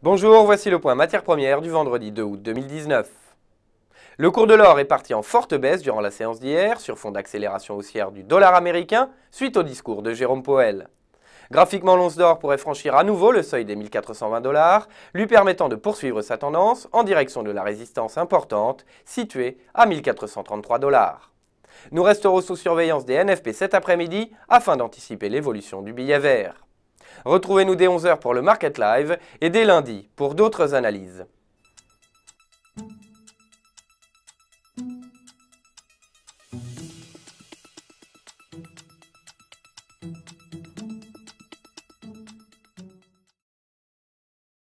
Bonjour, voici le point matière première du vendredi 2 août 2019. Le cours de l'or est parti en forte baisse durant la séance d'hier sur fond d'accélération haussière du dollar américain suite au discours de Jérôme Powell. Graphiquement, l'once d'or pourrait franchir à nouveau le seuil des 1420 dollars, lui permettant de poursuivre sa tendance en direction de la résistance importante située à 1433 dollars. Nous resterons sous surveillance des NFP cet après-midi afin d'anticiper l'évolution du billet vert. Retrouvez-nous dès 11h pour le Market Live et dès lundi pour d'autres analyses.